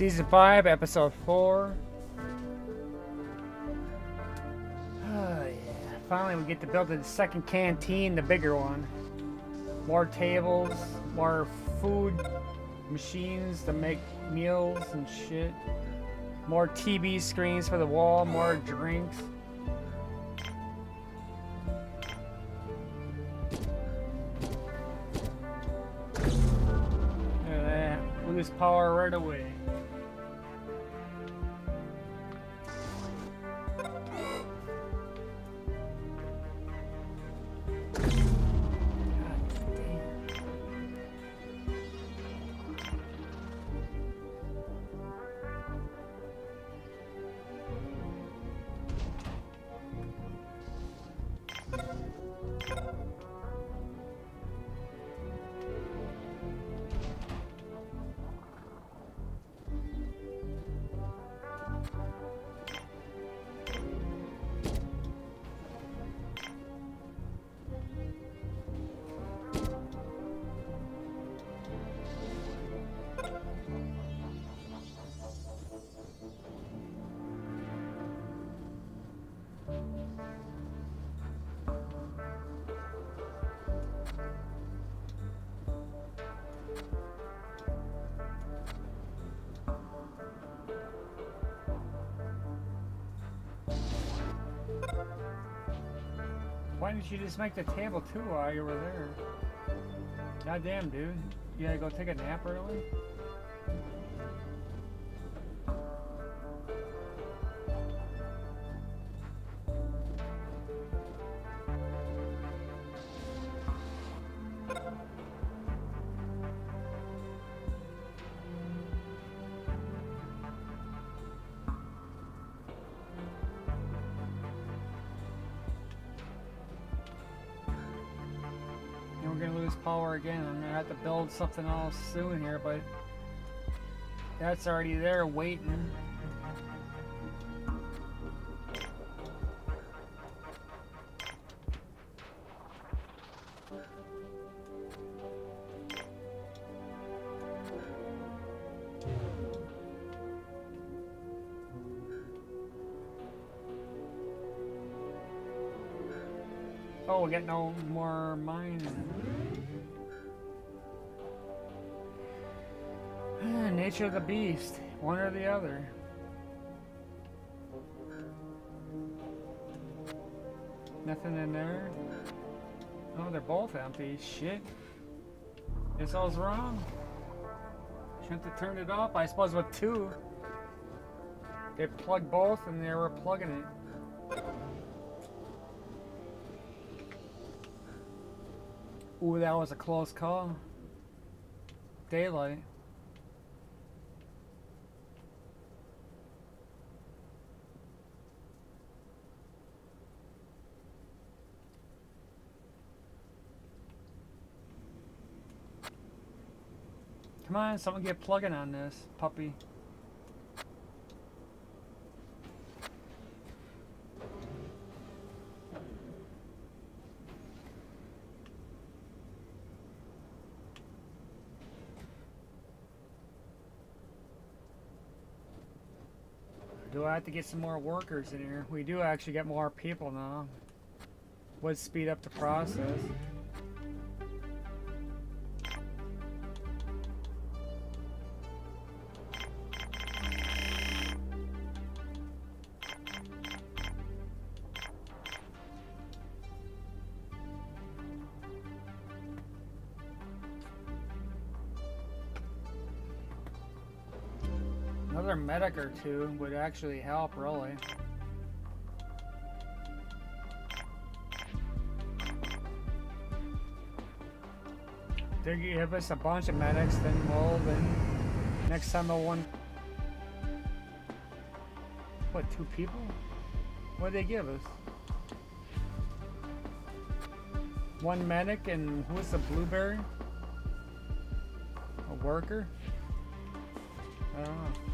Season 5, Episode 4. Oh, yeah. Finally, we get to build the second canteen, the bigger one. More tables, more food machines to make meals and shit. More TV screens for the wall, more drinks. Look. Lose power right away. You just make the table too while you were there? Goddamn, dude. You gotta go take a nap early? Power again. I'm gonna have to build something else soon here, but that's already there waiting. Oh, we got no more mine. Ah, nature of the beast, one or the other. Nothing in there. Oh, they're both empty. Shit. Guess I was wrong. Shouldn't have turned it off. I suppose with two, they plugged both and they were plugging it. Ooh, that was a close call. Daylight. Come on, someone get plugging on this puppy. Have to get some more workers in here? We do actually get more people now. Would speed up the process. Two would actually help, really. They give us a bunch of medics, then we'll, then next time I'll one. What, two people? What did they give us? One medic and who's the blueberry? A worker? I don't know.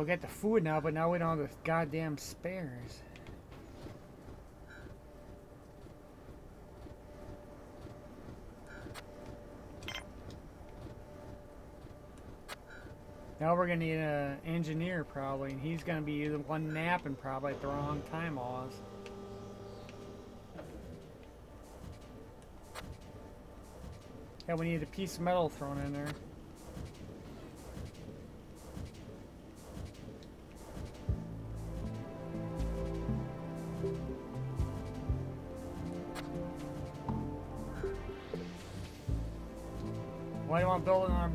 We got the food now, but now we don't have the goddamn spares. Now we're gonna need an engineer probably, and he's gonna be the one napping probably at the wrong time always. Yeah, we need a piece of metal thrown in there.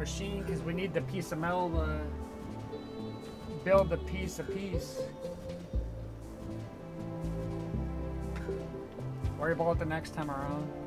Machine? Because we need the piece of metal to build the piece of piece. Worry about it the next time around.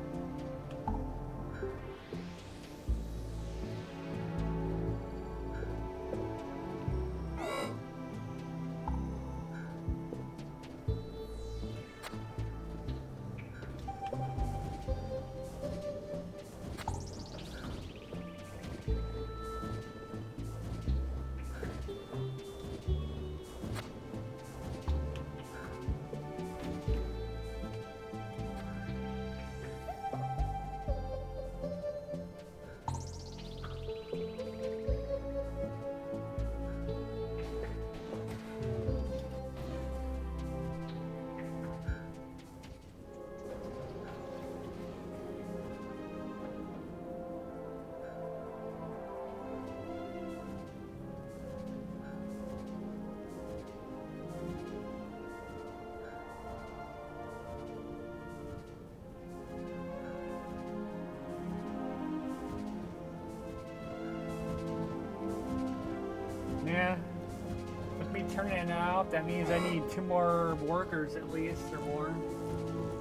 Me out, that means I need two more workers at least, or more.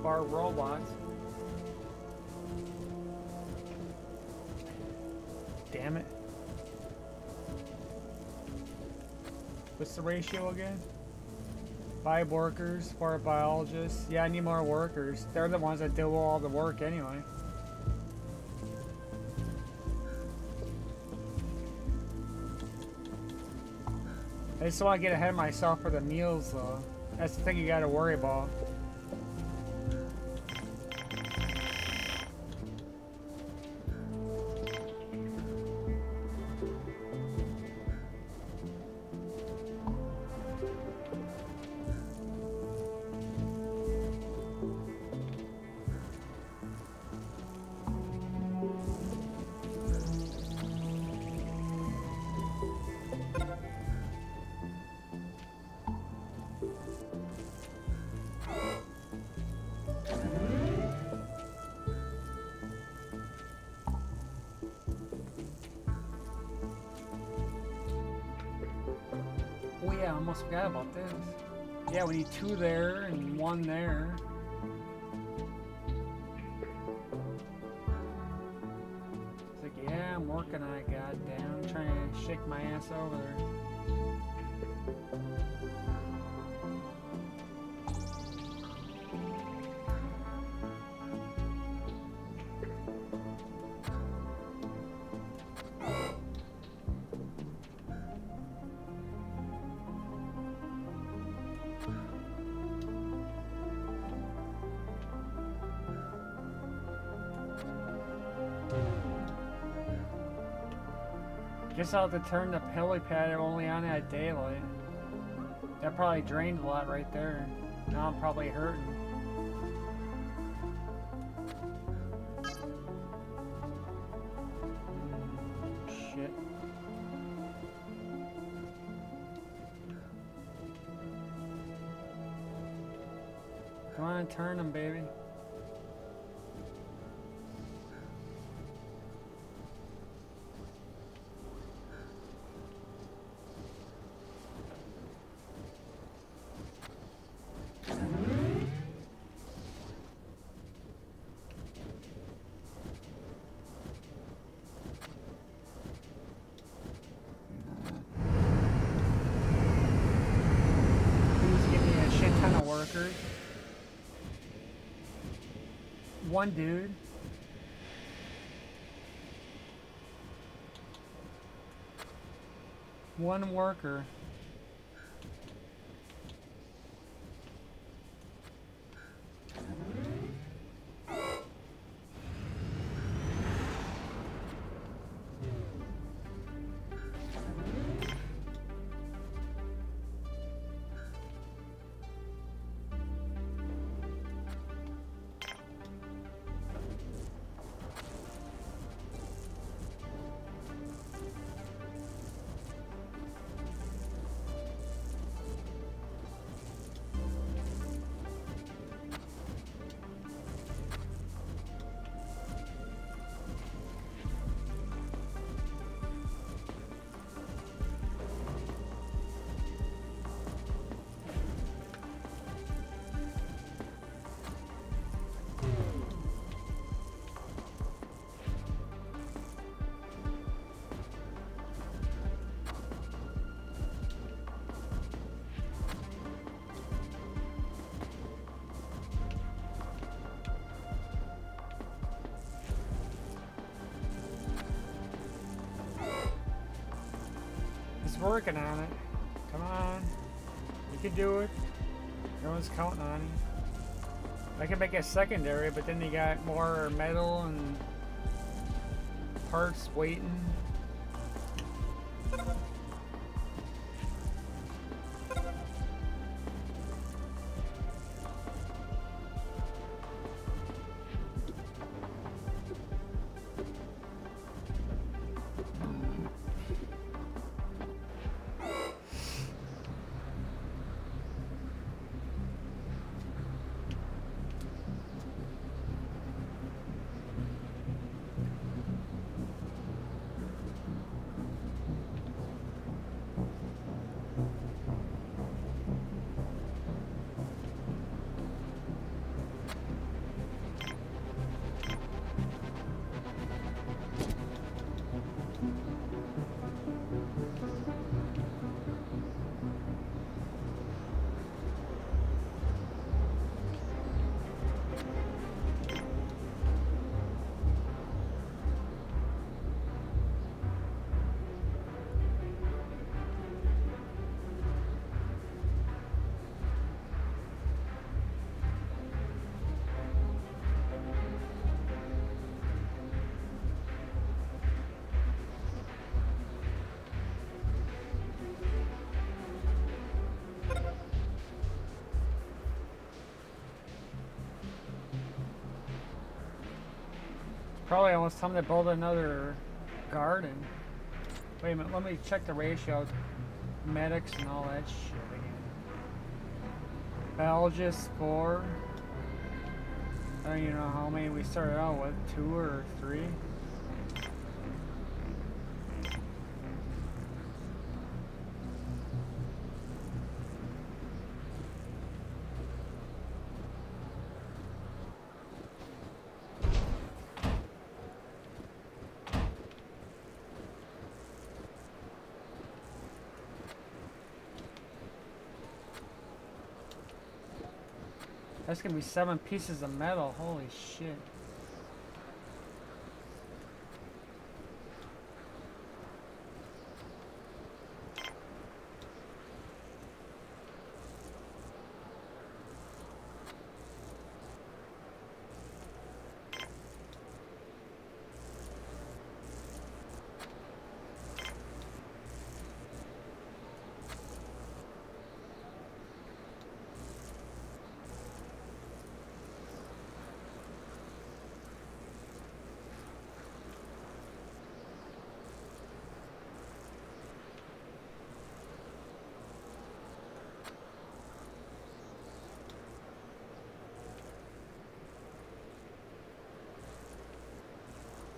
Bar robots. Damn it. What's the ratio again? Five workers, four biologists. Yeah, I need more workers. They're the ones that do all the work anyway. Just want to get ahead of myself for the meals, though. That's the thing you got to worry about. Almost forgot about this. Yeah, we need two there and one there. It's like, yeah, I'm working on it, goddamn. I'm trying to shake my ass over there. Guess I'll have to turn the helipad only on at daylight. That probably drained a lot right there. Now I'm probably hurting. Mm, Shit. Come on, turn them, baby. One dude. One worker. Working on it. Come on. You can do it. Everyone's counting on you. I can make a secondary, but then you got more metal and parts waiting. Probably almost time to build another garden. Wait a minute, let me check the ratios. Medics and all that shit again. Belgis, four. I don't even know how many we started out with, two or three. That's gonna be seven pieces of metal. Holy shit.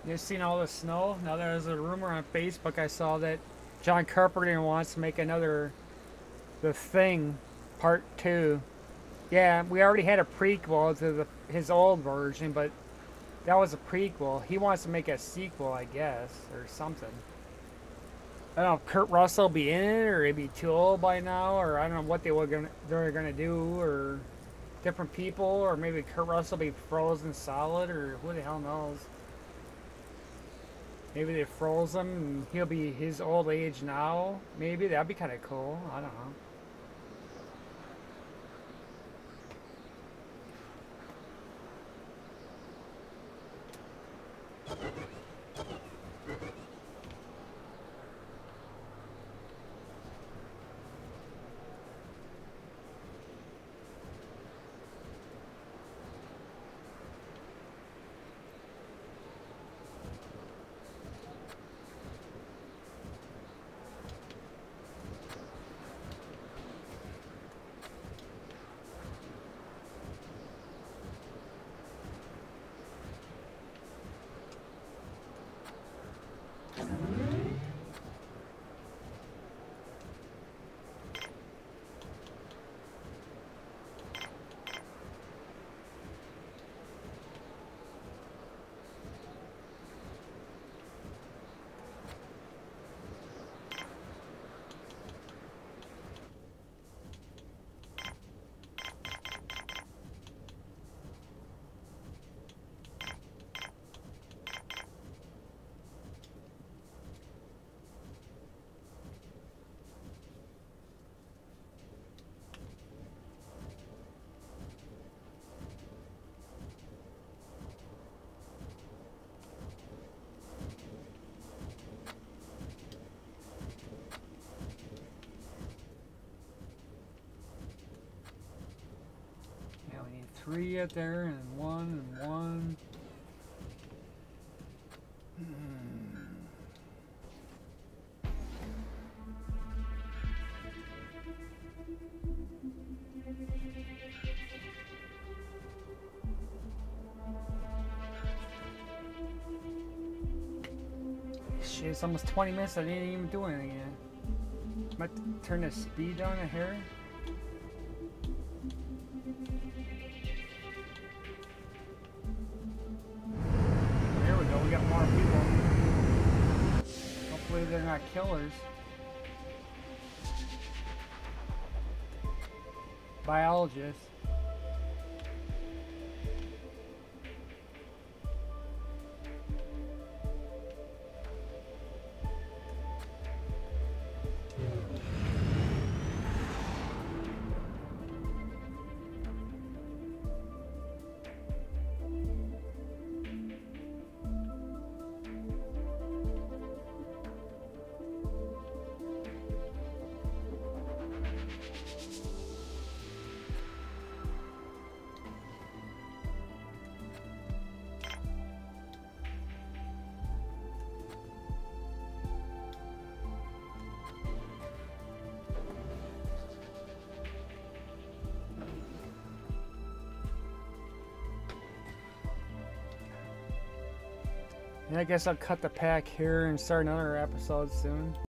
You seen all the snow? Now there's a rumor on Facebook I saw that John Carpenter wants to make another The Thing Part 2. Yeah, we already had a prequel to the, his old version, but that was a prequel. He wants to make a sequel, I guess, or something. I don't know if Kurt Russell be in it, or he'd be too old by now, or I don't know what they were gonna they're gonna do, or different people, or maybe Kurt Russell be frozen solid, or who the hell knows. Maybe they froze him and he'll be his old age now. Maybe that'd be kind of cool. I don't know. Three up there and one and one. Shit, it's almost 20 minutes. I didn't even do anything yet. Might turn the speed down a hair. Killers. Biologists. And I guess I'll cut the pack here and start another episode soon.